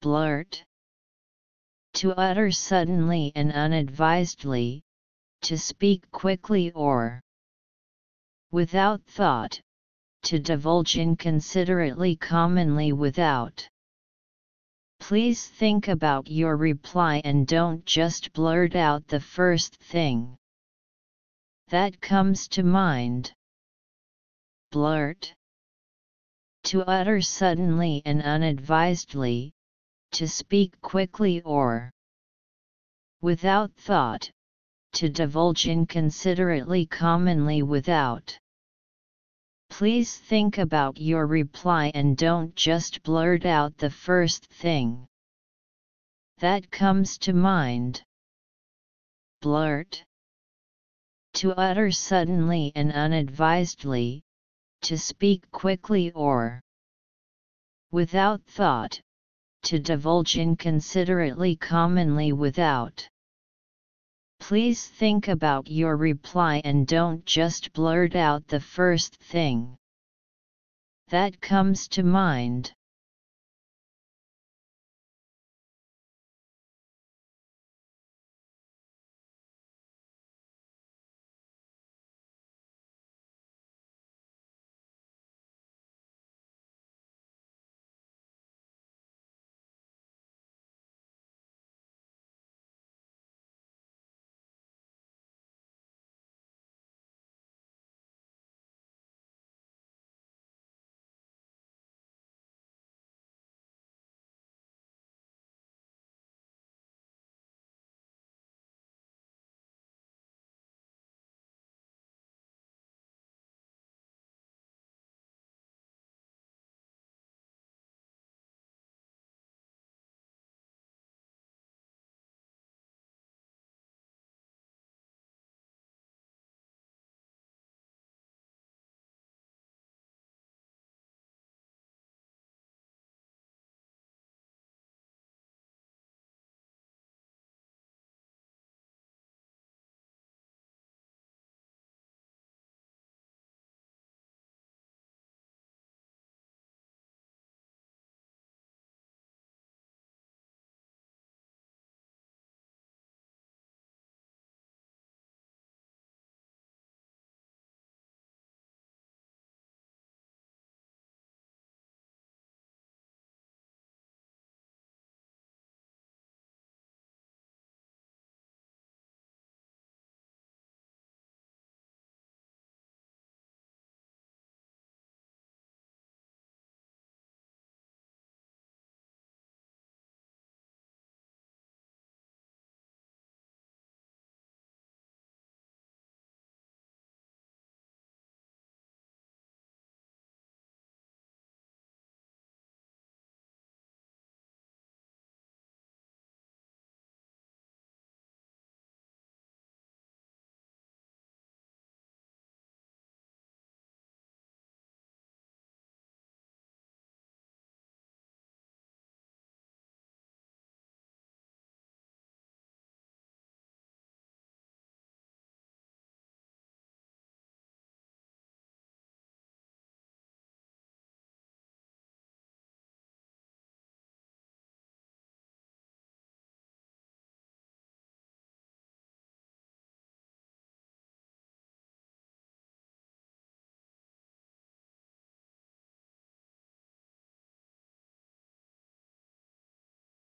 blurt. To utter suddenly and unadvisedly, to speak quickly or without thought, to divulge inconsiderately commonly without. Please think about your reply and don't just blurt out the first thing that comes to mind. Blurt. To utter suddenly and unadvisedly, to speak quickly or without thought, to divulge inconsiderately commonly without. Please think about your reply and don't just blurt out the first thing that comes to mind. Blurt. To utter suddenly and unadvisedly, to speak quickly or without thought, to divulge inconsiderately commonly without. Please think about your reply and don't just blurt out the first thing that comes to mind.